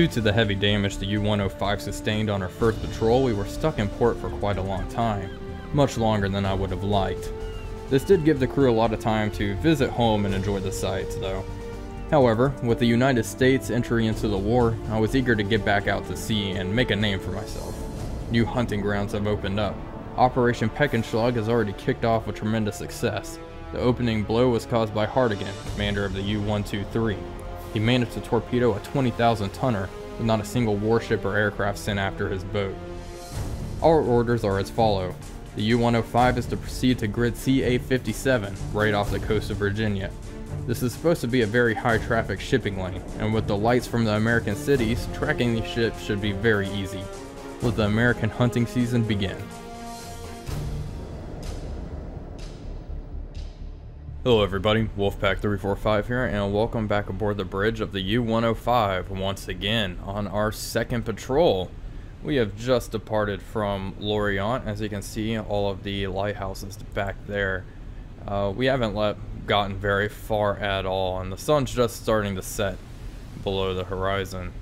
Due to the heavy damage the U-105 sustained on our first patrol, we were stuck in port for quite a long time, much longer than I would have liked. This did give the crew a lot of time to visit home and enjoy the sights, though. However, with the United States entry into the war, I was eager to get back out to sea and make a name for myself. New hunting grounds have opened up. Operation Paukenschlag has already kicked off with tremendous success. The opening blow was caused by Hardegen, commander of the U-123. He managed to torpedo a 20,000 tonner with not a single warship or aircraft sent after his boat. Our orders are as follow. The U-105 is to proceed to grid CA-57, right off the coast of Virginia. This is supposed to be a very high traffic shipping lane, and with the lights from the American cities, tracking these ships should be very easy. Let the American hunting season begin. Hello everybody, Wolfpack345 here, and welcome back aboard the bridge of the U-105 once again on our second patrol. We have just departed from Lorient, as you can see all of the lighthouses back there. Uh, we haven't let, gotten very far at all, and the sun's just starting to set below the horizon.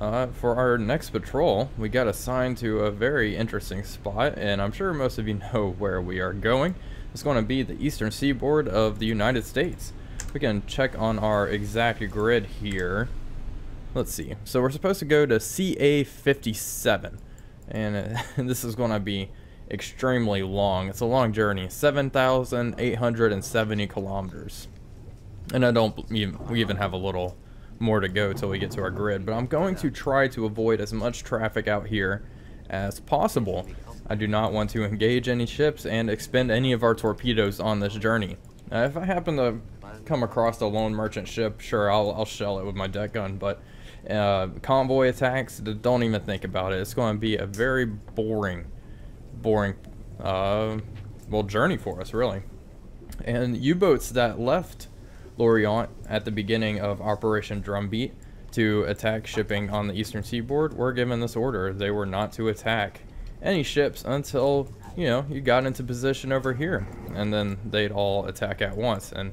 Uh, for our next patrol, we got assigned to a very interesting spot, and I'm sure most of you know where we are going. It's going to be the eastern seaboard of the United States. We can check on our exact grid here. Let's see. So we're supposed to go to CA57. And uh, this is going to be extremely long. It's a long journey. 7,870 kilometers. And I don't even, we even have a little more to go till we get to our grid. But I'm going to try to avoid as much traffic out here as possible. I do not want to engage any ships and expend any of our torpedoes on this journey. Now, if I happen to come across a lone merchant ship, sure, I'll, I'll shell it with my deck gun, but uh, convoy attacks, don't even think about it. It's going to be a very boring, boring, uh, well, journey for us, really. And U-boats that left Lorient at the beginning of Operation Drumbeat to attack shipping on the eastern seaboard were given this order. They were not to attack any ships until, you know, you got into position over here. And then they'd all attack at once and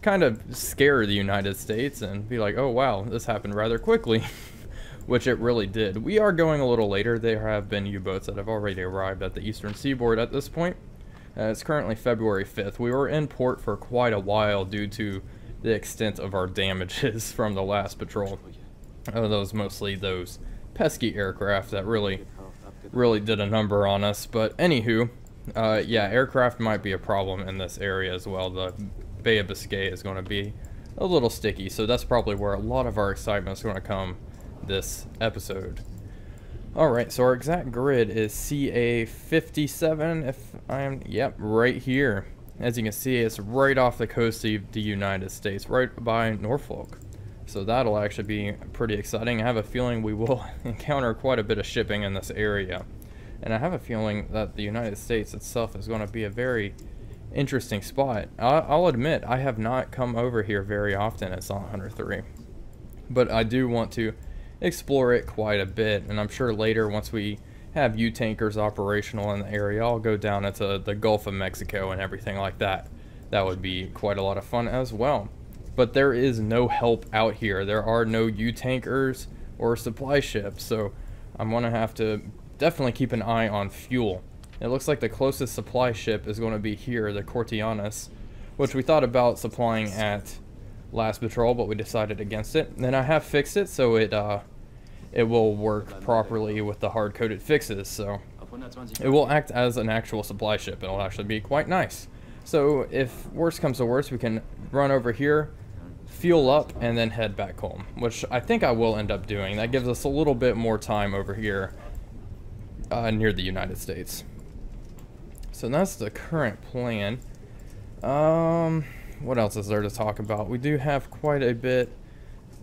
kind of scare the United States and be like, oh wow, this happened rather quickly. Which it really did. We are going a little later. There have been U-boats that have already arrived at the eastern seaboard at this point. Uh, it's currently February 5th. We were in port for quite a while due to the extent of our damages from the last patrol. Uh, those mostly those pesky aircraft that really really did a number on us. But anywho, uh, yeah, aircraft might be a problem in this area as well. The Bay of Biscay is going to be a little sticky, so that's probably where a lot of our excitement is going to come this episode. Alright, so our exact grid is CA57, if I'm, yep, right here. As you can see, it's right off the coast of the United States, right by Norfolk. So that'll actually be pretty exciting. I have a feeling we will encounter quite a bit of shipping in this area. And I have a feeling that the United States itself is going to be a very interesting spot. I'll admit, I have not come over here very often at Silent Hunter 3. But I do want to explore it quite a bit. And I'm sure later, once we have U-tankers operational in the area, I'll go down into the Gulf of Mexico and everything like that. That would be quite a lot of fun as well but there is no help out here. There are no U-tankers or supply ships, so I'm going to have to definitely keep an eye on fuel. It looks like the closest supply ship is going to be here, the Corrientes, which we thought about supplying at last patrol, but we decided against it. And then I have fixed it so it uh, it will work properly with the hard-coded fixes, so it will act as an actual supply ship. It'll actually be quite nice. So if worst comes to worst, we can run over here, fuel up, and then head back home, which I think I will end up doing. That gives us a little bit more time over here uh, near the United States. So that's the current plan. Um, what else is there to talk about? We do have quite a bit.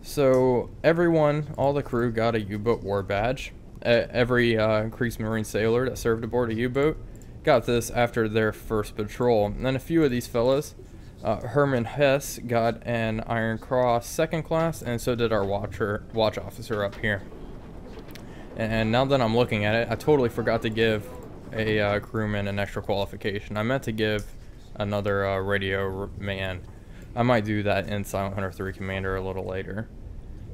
So everyone, all the crew got a U-boat war badge. Every uh, Marine sailor that served aboard a U-boat got this after their first patrol. And then a few of these fellas uh, Herman Hess got an Iron Cross second class, and so did our watcher, watch officer up here. And now that I'm looking at it, I totally forgot to give a uh, crewman an extra qualification. I meant to give another uh, radio man. I might do that in Silent Hunter 3 Commander a little later.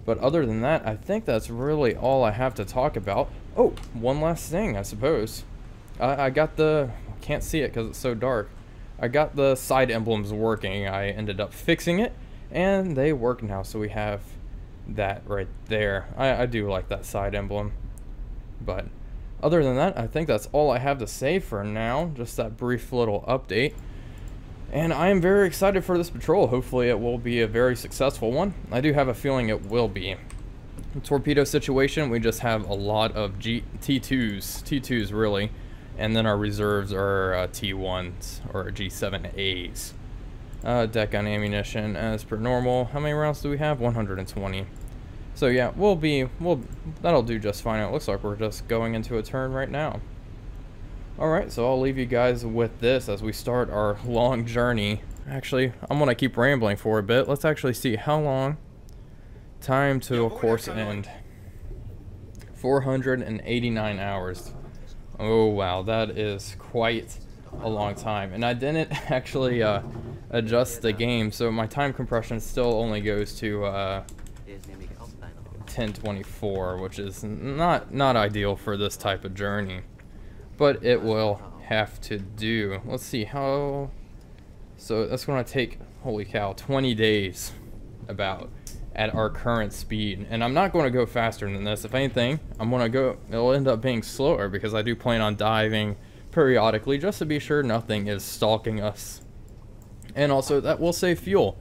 But other than that, I think that's really all I have to talk about. Oh, one last thing, I suppose. I, I got the... Can't see it because it's so dark. I got the side emblems working. I ended up fixing it, and they work now. So we have that right there. I, I do like that side emblem. But other than that, I think that's all I have to say for now. Just that brief little update. And I am very excited for this patrol. Hopefully it will be a very successful one. I do have a feeling it will be. The torpedo situation, we just have a lot of G T2s, T2s really, and then our reserves are uh, T1s or G7As. Uh, deck gun ammunition as per normal. How many rounds do we have? 120. So yeah, we'll be, we'll, that'll do just fine. It looks like we're just going into a turn right now. Alright, so I'll leave you guys with this as we start our long journey. Actually, I'm going to keep rambling for a bit. Let's actually see how long. Time to, course, end. 489 hours. Oh, wow, that is quite a long time. And I didn't actually uh, adjust the game, so my time compression still only goes to uh, 1024, which is not, not ideal for this type of journey but it will have to do. Let's see how. So that's going to take, holy cow, 20 days about at our current speed. And I'm not going to go faster than this. If anything, I'm going to go, it'll end up being slower because I do plan on diving periodically just to be sure nothing is stalking us. And also that will save fuel.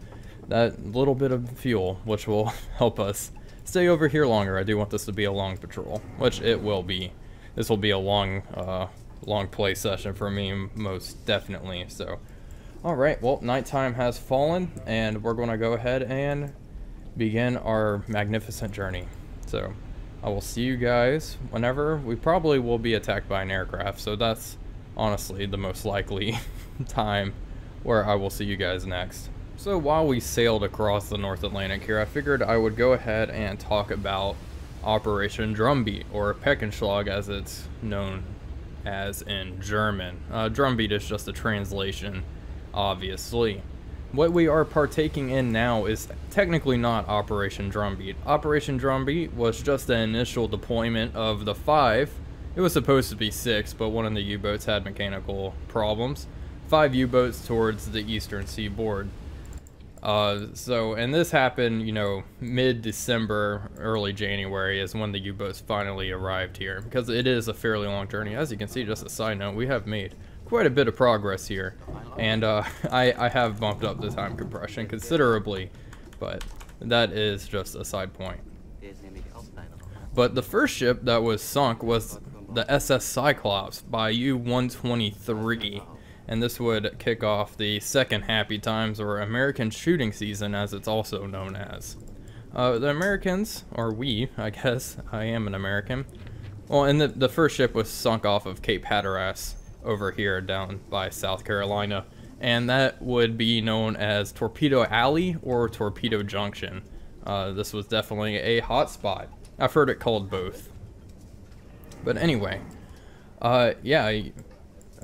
That little bit of fuel, which will help us stay over here longer. I do want this to be a long patrol, which it will be this will be a long, uh, long play session for me, most definitely. So, all right, well, nighttime has fallen, and we're going to go ahead and begin our magnificent journey. So, I will see you guys whenever we probably will be attacked by an aircraft. So that's honestly the most likely time where I will see you guys next. So while we sailed across the North Atlantic here, I figured I would go ahead and talk about Operation Drumbeat, or Paukenschlag as it's known as in German. Uh, drumbeat is just a translation, obviously. What we are partaking in now is technically not Operation Drumbeat. Operation Drumbeat was just the initial deployment of the five. It was supposed to be six, but one of the U-boats had mechanical problems. Five U-boats towards the eastern seaboard. Uh, so, and this happened, you know, mid-December, early January is when the U-boats finally arrived here, because it is a fairly long journey. As you can see, just a side note, we have made quite a bit of progress here, and uh, I, I have bumped up the time compression considerably, but that is just a side point. But the first ship that was sunk was the SS Cyclops by U-123 and this would kick off the second Happy Times, or American shooting season as it's also known as. Uh, the Americans, or we, I guess, I am an American, well, and the, the first ship was sunk off of Cape Hatteras over here down by South Carolina, and that would be known as Torpedo Alley or Torpedo Junction. Uh, this was definitely a hot spot. I've heard it called both. But anyway, uh, yeah,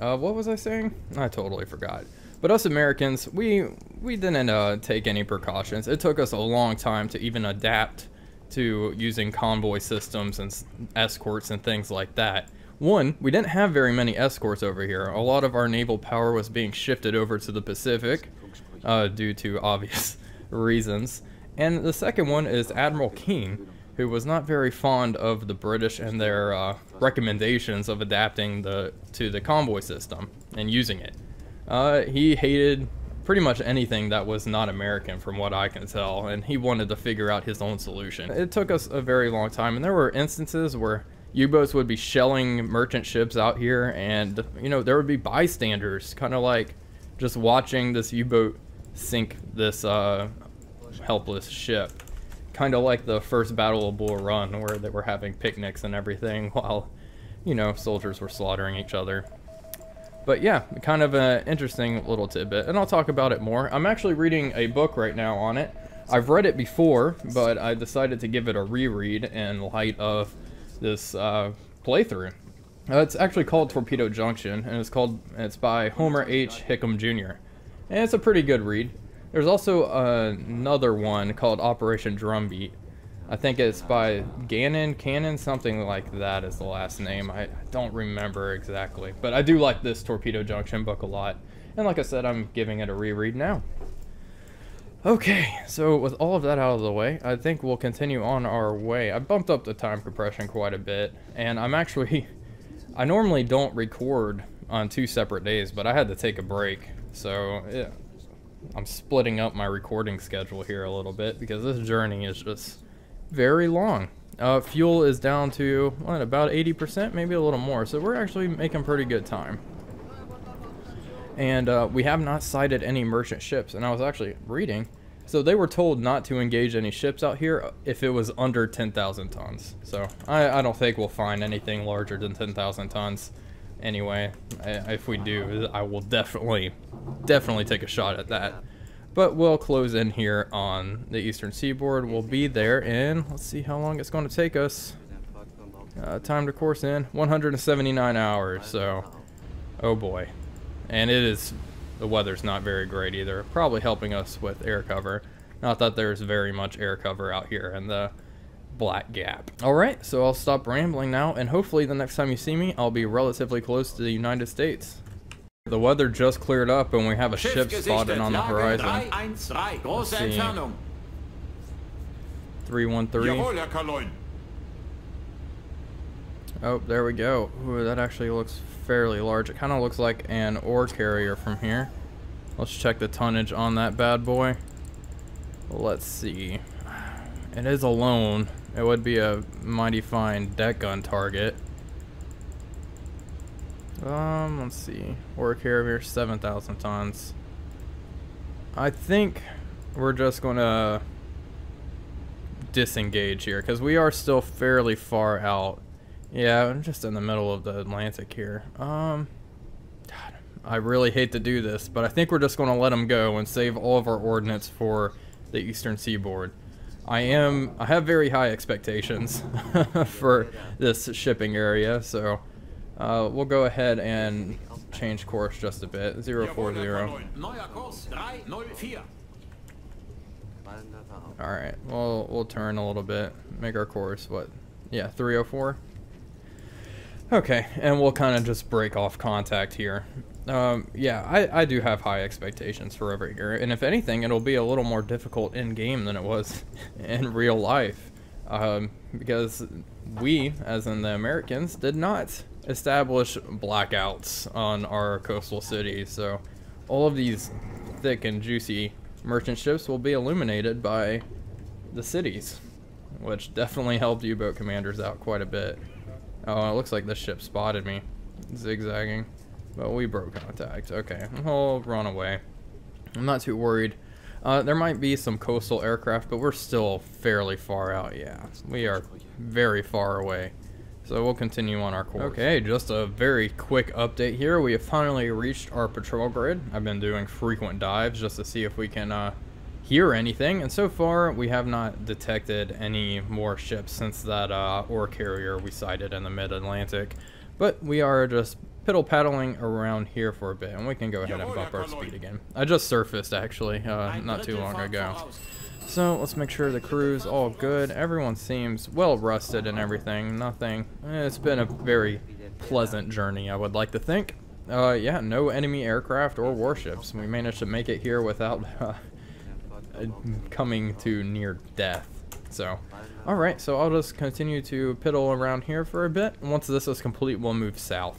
uh, what was I saying? I totally forgot. But us Americans, we we didn't uh, take any precautions. It took us a long time to even adapt to using convoy systems and escorts and things like that. One, we didn't have very many escorts over here. A lot of our naval power was being shifted over to the Pacific uh, due to obvious reasons. And the second one is Admiral King, who was not very fond of the British and their uh, recommendations of adapting the to the convoy system and using it. Uh, he hated pretty much anything that was not American from what I can tell, and he wanted to figure out his own solution. It took us a very long time, and there were instances where U-boats would be shelling merchant ships out here, and, you know, there would be bystanders, kind of like just watching this U-boat sink this uh, helpless ship kind of like the first Battle of Bull Run, where they were having picnics and everything while, you know, soldiers were slaughtering each other. But yeah, kind of an interesting little tidbit, and I'll talk about it more. I'm actually reading a book right now on it. I've read it before, but I decided to give it a reread in light of this uh, playthrough. Uh, it's actually called Torpedo Junction, and it's called it's by Homer H. Hickam Jr. And it's a pretty good read. There's also another one called Operation Drumbeat. I think it's by Gannon, Cannon, something like that is the last name. I don't remember exactly. But I do like this Torpedo Junction book a lot. And like I said, I'm giving it a reread now. Okay, so with all of that out of the way, I think we'll continue on our way. I bumped up the time compression quite a bit, and I'm actually... I normally don't record on two separate days, but I had to take a break. So, yeah, I'm splitting up my recording schedule here a little bit because this journey is just very long. Uh, fuel is down to, what, about 80%, maybe a little more. So we're actually making pretty good time. And uh, we have not sighted any merchant ships. And I was actually reading. So they were told not to engage any ships out here if it was under 10,000 tons. So I, I, don't think we'll find anything larger than 10,000 tons. Anyway, if we do, I will definitely, definitely take a shot at that. But we'll close in here on the eastern seaboard. We'll be there in, let's see how long it's going to take us. Uh, time to course in, 179 hours, so, oh boy. And it is, the weather's not very great either. Probably helping us with air cover. Not that there's very much air cover out here in the Black Gap. Alright, so I'll stop rambling now, and hopefully the next time you see me, I'll be relatively close to the United States. The weather just cleared up and we have a ship spotted on the horizon. 313. Oh, there we go. Ooh, that actually looks fairly large. It kind of looks like an ore carrier from here. Let's check the tonnage on that bad boy. Let's see. It is alone. It would be a mighty fine deck gun target. Um, let's see. Ore carrier, 7,000 tons. I think we're just going to disengage here because we are still fairly far out. Yeah, I'm just in the middle of the Atlantic here. Um, God, I really hate to do this, but I think we're just going to let them go and save all of our ordnance for the eastern seaboard. I am, I have very high expectations for this shipping area, so uh, we'll go ahead and change course just a bit. 040. Alright, well, we'll turn a little bit. Make our course, what? Yeah, 304? Okay, and we'll kind of just break off contact here. Um, yeah, I, I do have high expectations for over here, and if anything, it'll be a little more difficult in-game than it was in real life. Um, because we, as in the Americans, did not establish blackouts on our coastal cities. So all of these thick and juicy merchant ships will be illuminated by the cities, which definitely helped U-boat commanders out quite a bit. Oh, it looks like this ship spotted me, zigzagging. But we broke contact. Okay, we'll run away. I'm not too worried. Uh, there might be some coastal aircraft, but we're still fairly far out. Yeah, we are very far away. So we'll continue on our course. Okay, just a very quick update here. We have finally reached our patrol grid. I've been doing frequent dives just to see if we can uh, hear anything. And so far, we have not detected any more ships since that uh, ore carrier we sighted in the mid-Atlantic. But we are just piddle paddling around here for a bit, and we can go ahead and bump our speed again. I just surfaced, actually, uh, not too long ago. So let's make sure the crew's all good. Everyone seems well rusted and everything. Nothing. It's been a very pleasant journey, I would like to think. Uh, yeah, no enemy aircraft or warships. We managed to make it here without uh, coming to near death. So, alright, so I'll just continue to piddle around here for a bit. Once this is complete, we'll move south.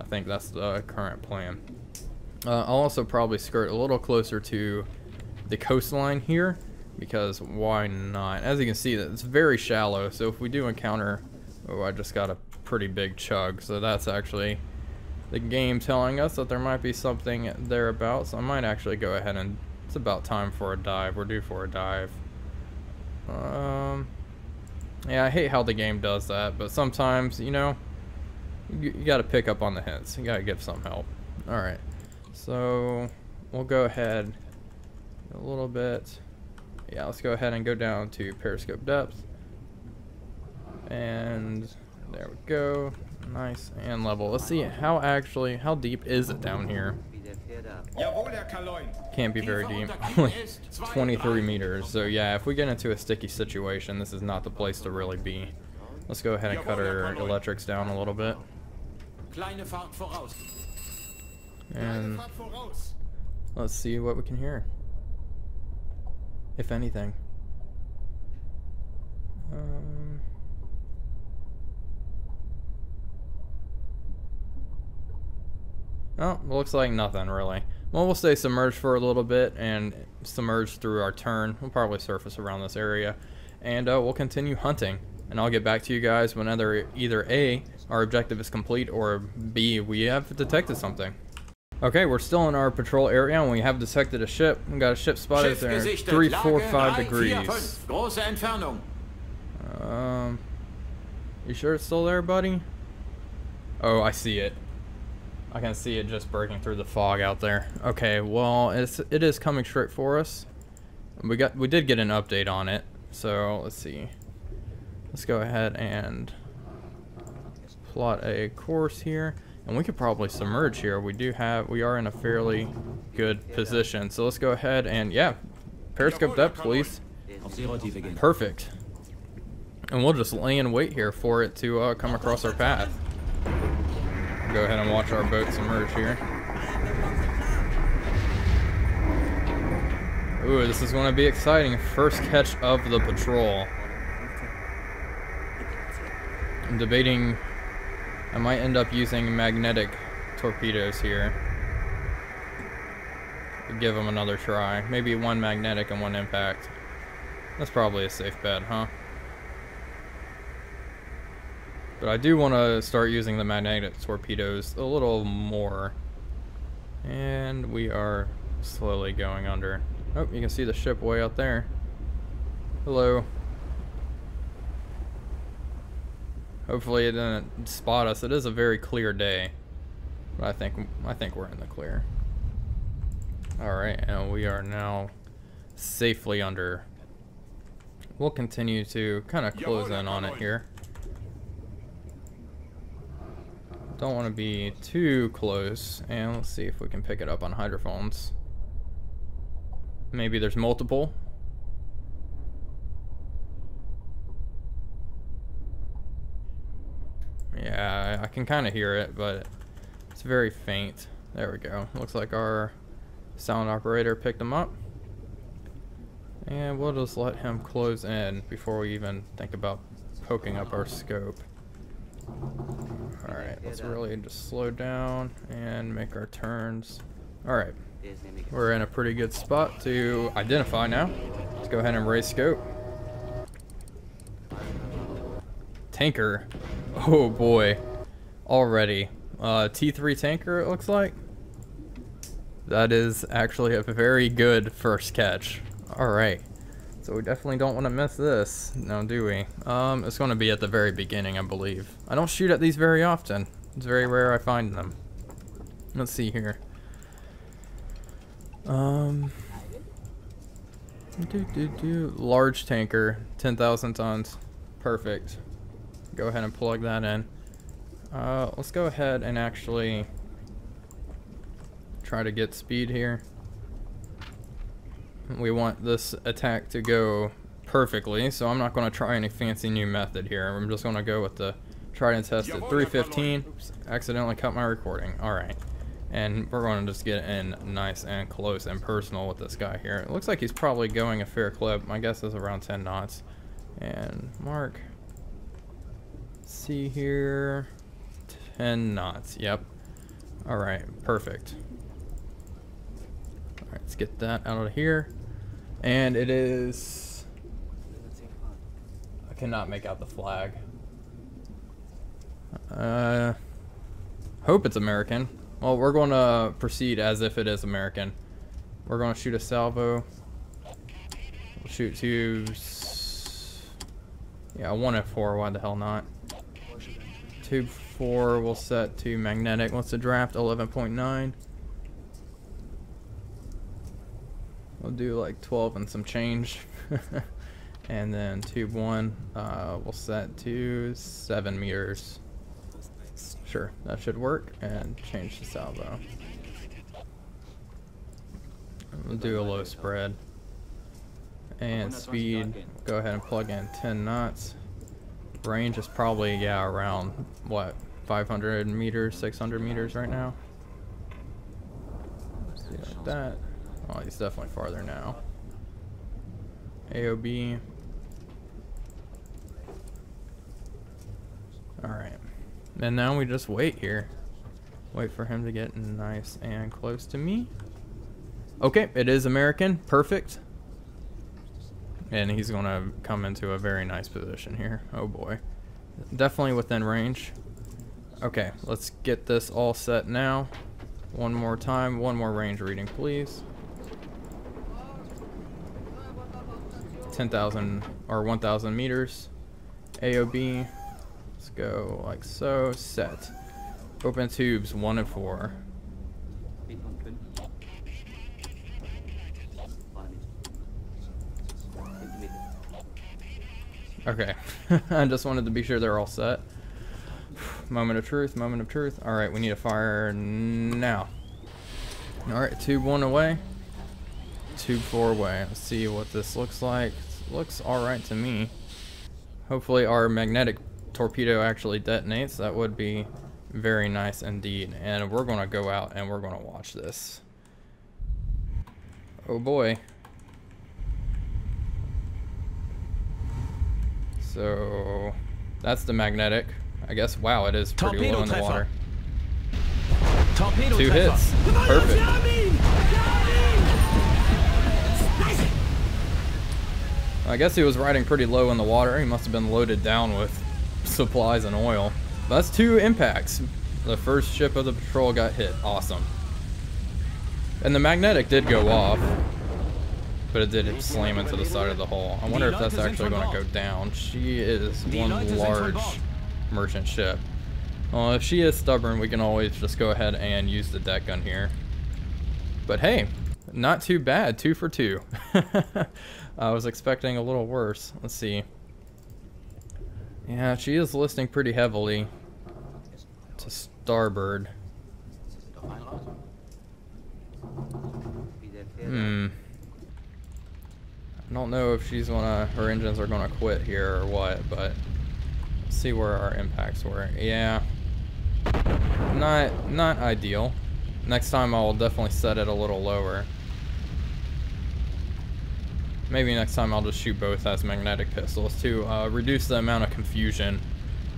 I think that's the current plan. Uh, I'll also probably skirt a little closer to the coastline here because why not? As you can see, it's very shallow, so if we do encounter... Oh, I just got a pretty big chug, so that's actually the game telling us that there might be something thereabouts. I might actually go ahead and... It's about time for a dive. We're due for a dive. Um... Yeah, I hate how the game does that, but sometimes, you know, you, you gotta pick up on the hints. You gotta give some help. Alright, so we'll go ahead a little bit yeah, let's go ahead and go down to periscope depth. And there we go. Nice and level. Let's see how actually, how deep is it down here? Der fährt ab. Jawohl, Herr Kaleun. Can't be very deep. Only 23 meters. So yeah, if we get into a sticky situation, this is not the place to really be. Let's go ahead and cut our electrics down a little bit. Kleine Fahrt voraus. And let's see what we can hear. If anything. Um, Oh, looks like nothing really. Well, we'll stay submerged for a little bit and submerge through our turn. We'll probably surface around this area, and uh, we'll continue hunting. And I'll get back to you guys whenever either A, our objective is complete, or B, we have detected something. Okay, we're still in our patrol area, and we have detected a ship. We got a ship spotted there, gesichtet. three, Lage four, five 3, degrees. 4, 5. Große Entfernung. Um, you sure it's still there, buddy? Oh, I see it. I can see it just breaking through the fog out there. Okay, well, it's it is coming straight for us. We got we did get an update on it, so let's see. Let's go ahead and plot a course here, and we could probably submerge here. We do have we are in a fairly good position, so let's go ahead and yeah, periscope depth, please. Auf Sehrohrtiefe gehen. Perfect. And we'll just lay in wait here for it to uh, come across our path. Go ahead and watch our boat submerge here. Ooh, this is going to be exciting. First catch of the patrol. I'm debating I might end up using magnetic torpedoes here. Give them another try. Maybe one magnetic and one impact. That's probably a safe bet, huh? But I do want to start using the magnetic torpedoes a little more. And we are slowly going under. Oh, you can see the ship way out there. Hello. Hopefully it didn't spot us. It is a very clear day. But I think I think we're in the clear. Alright, and we are now safely under. We'll continue to kind of close in on it here. Don't want to be too close. And let's see if we can pick it up on hydrophones. Maybe there's multiple. Yeah, I can kind of hear it, but it's very faint. There we go. Looks like our sound operator picked them up. And we'll just let him close in before we even think about poking up our scope. Alright, let's really just slow down and make our turns. Alright, Der ist nämlich we're in a pretty good spot to identify now. Let's go ahead and raise scope. Tanker. Oh boy. Already. Uh, T3 tanker, it looks like. That is actually a very good first catch. Alright. So we definitely don't want to miss this. No, do we? Um, it's going to be at the very beginning, I believe. I don't shoot at these very often. It's very rare I find them. Let's see here. Um, do, do, do. Large tanker, 10,000 tons. Perfect. Go ahead and plug that in. Uh, let's go ahead and actually try to get speed here. We want this attack to go perfectly, so I'm not going to try any fancy new method here. I'm just going to go with the try and tested 315. Oops, accidentally cut my recording. Alright. And we're going to just get in nice and close and personal with this guy here. It looks like he's probably going a fair clip. My guess is around 10 knots. And mark. See here. 10 knots. Yep. Alright, perfect. Alright, let's get that out of here. And it is... I cannot make out the flag. Uh, hope it's American. Well, we're going to proceed as if it is American. We're going to shoot a salvo. We'll shoot two. Yeah, 1 and 4. Why the hell not? Tube 4 we'll set to magnetic. What's the draft? 11.9. We'll do like 12 and some change. and then tube 1 uh, we'll set to 7 meters. Sure, that should work. And change the salvo. We'll do a low spread. And speed, go ahead and plug in 10 knots. Range is probably, yeah, around, what, 500 meters, 600 meters right now. See like that. Oh, he's definitely farther now. AOB. Alright. And now we just wait here. Wait for him to get nice and close to me. Okay, it is American. Perfect. And he's going to come into a very nice position here. Oh boy. Definitely within range. Okay, let's get this all set now. One more time. One more range reading, please. 10,000 or 1,000 meters. AOB. Let's go like so. Set. Open tubes 1 and 4. Okay. I just wanted to be sure they're all set. moment of truth, moment of truth. Alright, we need to fire now. Alright, tube 1 away. Tube 4 away. Let's see what this looks like. Looks alright to me. Hopefully our magnetic torpedo actually detonates. That would be very nice indeed. And we're going to go out and we're going to watch this. Oh boy. So that's the magnetic. I guess, wow, it is pretty Torpedo low in the water. Torpedo Two hits. Perfect. I guess he was riding pretty low in the water. He must have been loaded down with supplies and oil. That's two impacts. The first ship of the patrol got hit. Awesome. And the magnetic did go off but it did slam into the side of the hull. I wonder if that's actually going to go down. She is one large merchant ship. Well, if she is stubborn, we can always just go ahead and use the deck gun here. But hey, not too bad. Two for two. I was expecting a little worse. Let's see. Yeah, she is listing pretty heavily to starboard. Hmm. I don't know if she's gonna, her engines are gonna quit here or what, but see where our impacts were. Yeah, not, not ideal. Next time I'll definitely set it a little lower. Maybe next time I'll just shoot both as magnetic pistols to uh, reduce the amount of confusion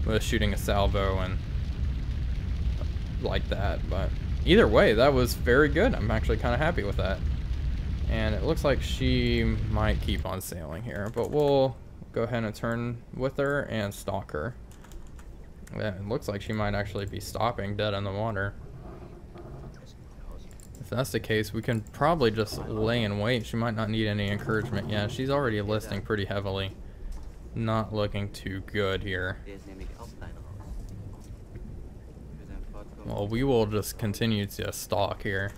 with shooting a salvo and like that. But either way, that was very good. I'm actually kind of happy with that. And it looks like she might keep on sailing here, but we'll go ahead and turn with her and stalk her. Yeah, it looks like she might actually be stopping dead in the water. If that's the case, we can probably just lay in wait. She might not need any encouragement. Yeah, she's already listing pretty heavily. Not looking too good here. Well, we will just continue to stalk here.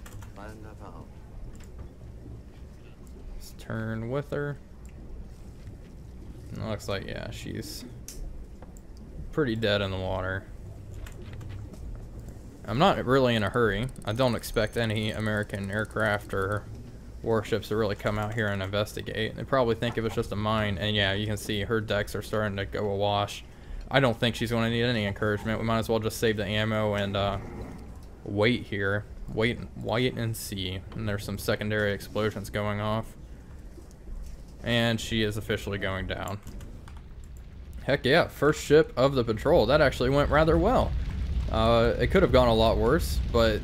Let's turn with her. It looks like, yeah, she's pretty dead in the water. I'm not really in a hurry. I don't expect any American aircraft or warships to really come out here and investigate. They probably think it was just a mine, and yeah, you can see her decks are starting to go awash. I don't think she's going to need any encouragement. We might as well just save the ammo and uh, wait here. Wait, wait and see. And there's some secondary explosions going off. And she is officially going down. Heck yeah, first ship of the patrol. That actually went rather well. Uh, it could have gone a lot worse, but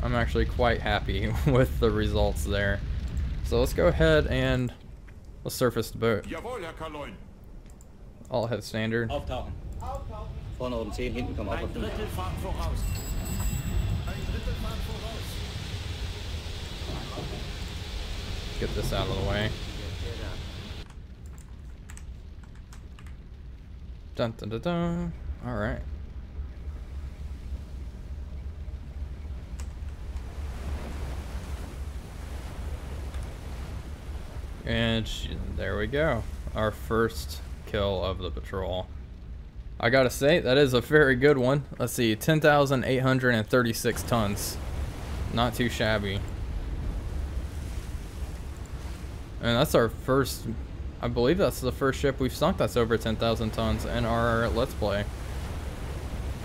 I'm actually quite happy with the results there. So let's go ahead and let's surface the boat. All head standard. Auftauchen. Vorne oben 10, hinten kommen auf. Get this out of the way. Dun dun dun dun. Alright. And she, there we go. Our first kill of the patrol. I gotta say, that is a very good one. Let's see, 10,836 tons. Not too shabby. And that's our first, I believe that's the first ship we've sunk that's over 10,000 tons in our Let's Play.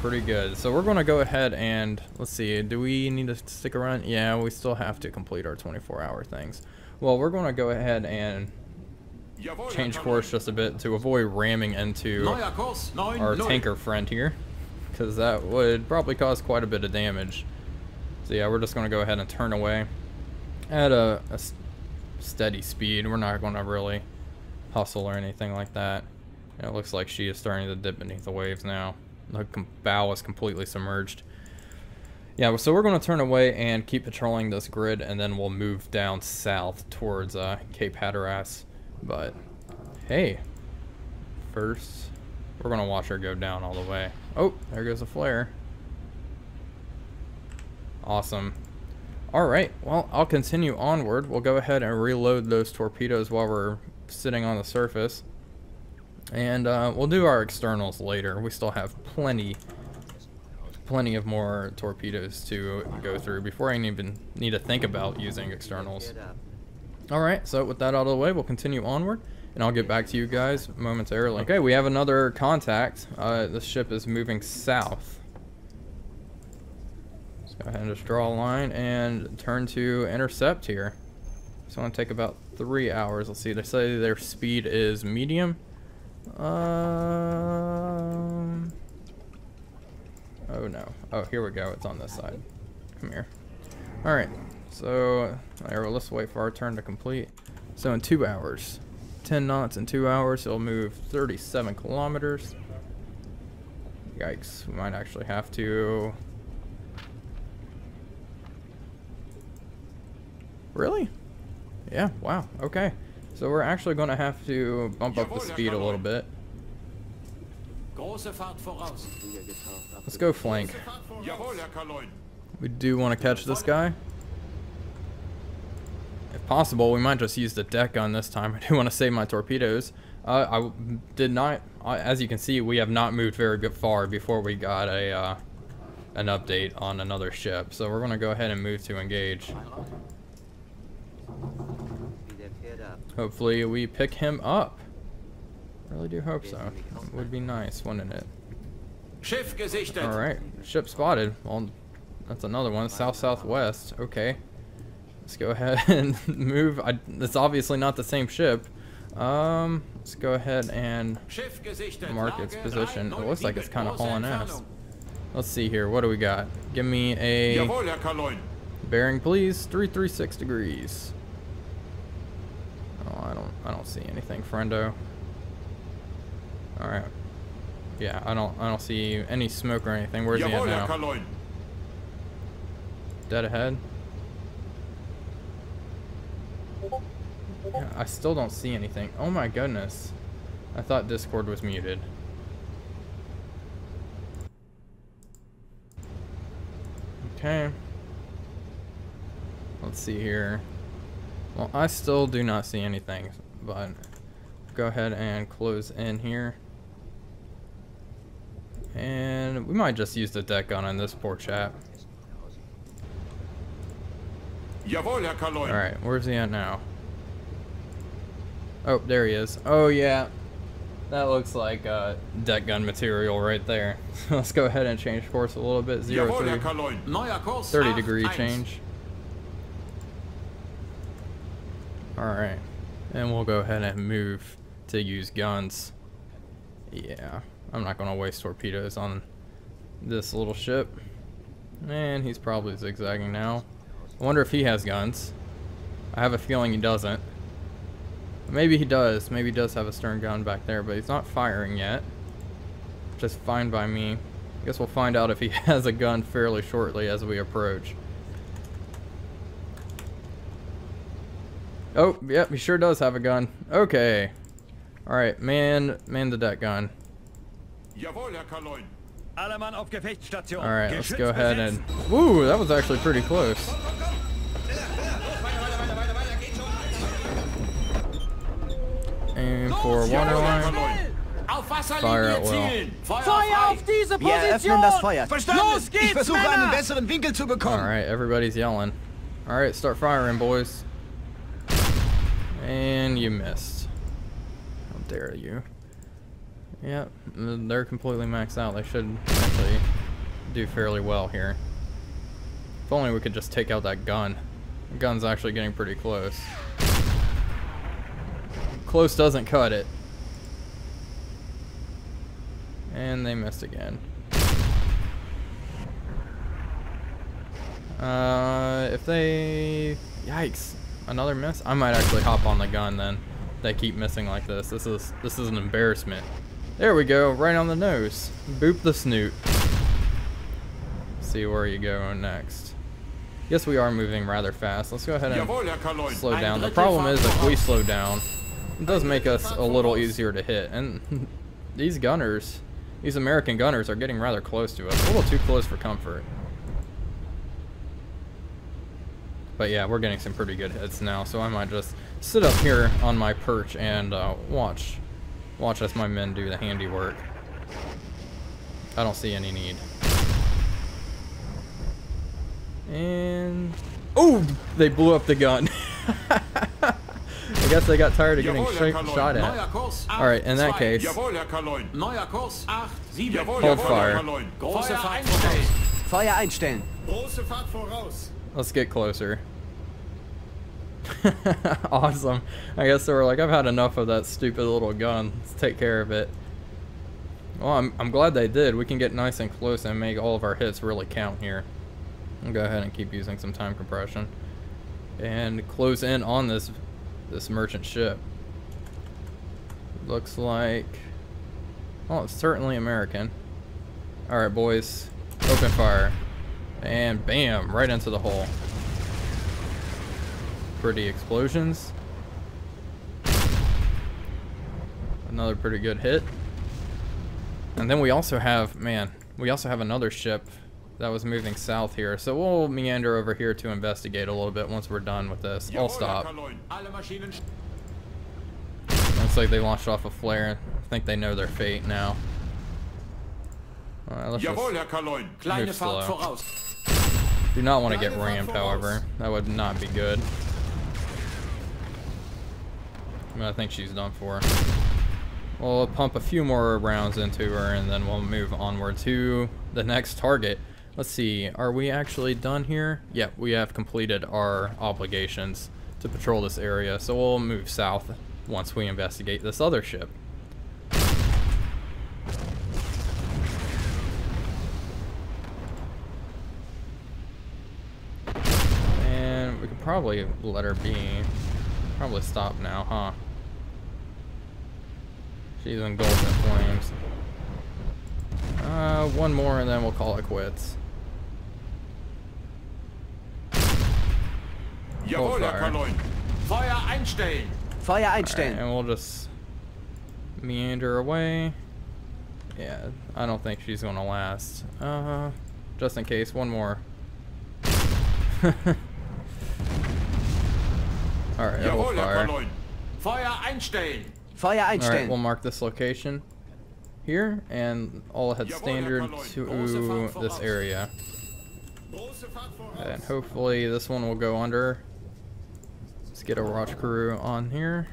Pretty good. So we're to go ahead and, let's see, do we need to stick around? Yeah, we still have to complete our 24 hour things. Well, we're going to go ahead and change course just a bit to avoid ramming into Neuer Kurs, 9 our tanker friend here because that would probably cause quite a bit of damage. So yeah we're just going to go ahead and turn away at a steady speed. We're not going to really hustle or anything like that. It looks like she is starting to dip beneath the waves now. The bow is completely submerged yeah so we're going to turn away and keep patrolling this grid and then we'll move down south towards uh, cape hatteras but hey first we're gonna watch her go down all the way. Oh, there goes a flare. Awesome. Alright, well, I'll continue onward. We'll go ahead and reload those torpedoes while we're sitting on the surface. And uh, we'll do our externals later. We still have plenty, plenty of more torpedoes to go through before I even need to think about using externals. Alright, so with that out of the way, we'll continue onward, and I'll get back to you guys momentarily. Okay, we have another contact. Uh, the ship is moving south. Let's go ahead and just draw a line and turn to intercept here. It's going to take about three hours. Let's see, they say their speed is medium. Um, oh no. Oh, here we go. It's on this side. Come here. Alright, so well, let's wait for our turn to complete. So in two hours, 10 knots in two hours, it'll move 37 kilometers. Yikes, we might actually have to... Really? Yeah, wow, okay. So we're actually going to have to bump up the speed a little bit. Let's go flank. We do want to catch this guy. If possible, we might just use the deck gun this time. I do want to save my torpedoes. Uh, I did not, uh, as you can see, we have not moved very far before we got a uh, an update on another ship. So we're going to go ahead and move to engage. Hopefully we pick him up. Really do hope so. Would be nice, wouldn't it? Schiff gesichtet. All right, ship spotted. Well, that's another one. South southwest. Okay, let's go ahead and move. I, it's obviously not the same ship. Um, let's go ahead and mark its position. It looks like it's kind of hauling ass. Let's see here. What do we got? Give me a Jawohl, Herr Kaleun. bearing, please. Three three six degrees. Oh, I don't. I don't see anything, friendo. All right. Yeah, I don't. I don't see any smoke or anything. Where's he at now? Dead ahead. Yeah, I still don't see anything. Oh my goodness. I thought Discord was muted. Okay. Let's see here. Well, I still do not see anything, but go ahead and close in here. And we might just use the deck gun on this poor chap. Jawohl, Herr Kaleun. Alright, where's he at now? Oh, there he is. Oh, yeah. That looks like uh, deck gun material right there. Let's go ahead and change course a little bit. Zero Jawohl, three, Kaleun. Neuer Kurs. 30 degree change. Alright. And we'll go ahead and move to use guns. Yeah. I'm not going to waste torpedoes on this little ship. And he's probably zigzagging now. I wonder if he has guns. I have a feeling he doesn't. Maybe he does. Maybe he does have a stern gun back there, but he's not firing yet. Just fine by me. I guess we'll find out if he has a gun fairly shortly as we approach. Oh, yep, he sure does have a gun. Okay. Alright, man, man the deck gun. Jawohl, Herr Kaleun. Alle auf Gefechtsstation. Alright, let's go ahead and... Woo, that was actually pretty close. Aim for Jawohl, Herr waterline. Kaleun. Auf Fire Wasserlinie at will. zielen. Feuer, Feuer frei. auf diese Wir eröffnen Position! das Feuer. Verstanden. Los geht's, Ich versuche Männer! einen besseren Winkel zu bekommen. Alright, everybody's yelling. Alright, start firing, boys. And you missed. How dare you. Yeah, they're completely maxed out. They should actually do fairly well here. If only we could just take out that gun. The gun's actually getting pretty close. Close doesn't cut it. And they missed again. Uh, if they... Yikes. Another miss? I might actually hop on the gun then. They keep missing like this. This is this is an embarrassment. There we go, right on the nose. Boop the snoot. See where you go next. Guess we are moving rather fast. Let's go ahead and Jawohl, Herr Kaleun. slow down. The problem is if we slow down, it does make us a little easier to hit. And these gunners, these American gunners are getting rather close to us. A little too close for comfort. But yeah, we're getting some pretty good hits now, so I might just sit up here on my perch and uh, watch, watch as my men do the handiwork. I don't see any need. And oh, they blew up the gun. I guess they got tired of getting Jawohl, Herr sh Kaleun. shot Neuer at. Kurs. All right, in that Zwei. case, Jawohl, Herr Kaleun. Neuer Kurs. 8, 7. Jawohl, Hold jawohl, fire. Herr Kaleun. Große Feuer Fahrt einstellen. voraus. Feuer einstellen. Große Fahrt voraus. let's get closer. awesome. I guess they were like, I've had enough of that stupid little gun. Let's take care of it. Well, I'm, I'm glad they did. We can get nice and close and make all of our hits really count here. I'll go ahead and keep using some time compression. And close in on this this merchant ship. Looks like... Well, it's certainly American. Alright, boys. Open fire. And bam, right into the hole. Pretty explosions. Another pretty good hit. And then we also have, man, we also have another ship that was moving south here. So we'll meander over here to investigate a little bit once we're done with this. I'll stop. Kaleun. Alle Maschinen. Looks like they launched off a flare. I think they know their fate now. Alright, let's just Herr Kaleun. Kleine Move slow. do not want to get rammed, however. That would not be good. I, think she's done for. We'll pump a few more rounds into her and then we'll move onward to the next target. Let's see, are we actually done here? Yep, we have completed our obligations to patrol this area, so we'll move south once we investigate this other ship. And we could probably let her be. Probably stop now, huh? She's engulfed in flames. Uh, one more and then we'll call it quits. Jawohl, Herr fire. Feuer einstellen. Feuer Alright, einstellen. and we'll just meander away. Yeah, I don't think she's gonna last. Uh, just in case, one more. Alright, Jawohl, hold Herr fire. Feuer einstellen. Feuer Alright, we'll mark this location here, and all head standard to this area. Große Fahrt voraus. And hopefully this one will go under. Let's get a watch crew on here.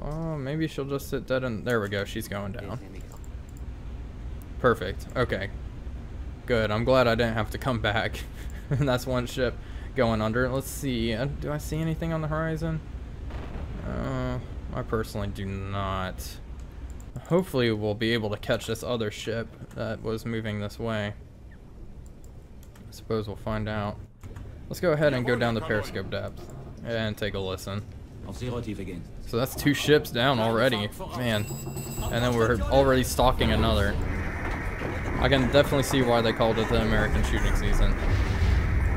Oh, maybe she'll just sit dead and there we go. She's going down. Perfect. Okay. Good. I'm glad I didn't have to come back. and that's one ship going under. Let's see. Uh, do I see anything on the horizon? Uh, I personally do not. Hopefully we'll be able to catch this other ship that was moving this way. I suppose we'll find out. Let's go ahead and go down the periscope depth and take a listen. Auf Sehrohrtiefe gehen. So that's two ships down already, man. And then we're already stalking another. I can definitely see why they called it the American shooting season.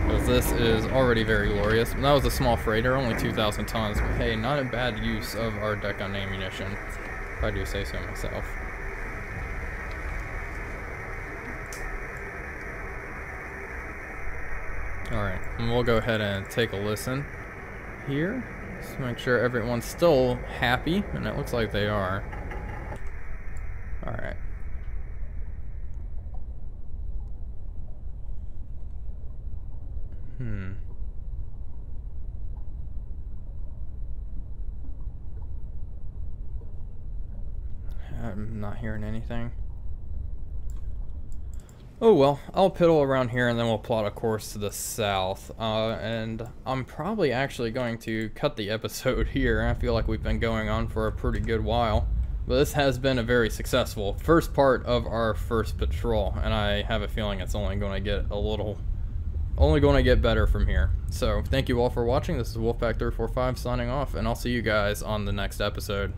Because this is already very glorious. That was a small freighter, only 2,000 tons. But hey, not a bad use of our deck on ammunition, if I do say so myself. Alright, and we'll go ahead and take a listen here. Just make sure everyone's still happy, and it looks like they are. Alright. Hmm. I'm not hearing anything. Oh well, I'll piddle around here and then we'll plot a course to the south. Uh, and I'm probably actually going to cut the episode here. I feel like we've been going on for a pretty good while. But this has been a very successful first part of our first patrol, and I have a feeling it's only going to get a little only going to get better from here. So, thank you all for watching. This is Wolfpack345 signing off. And I'll see you guys on the next episode.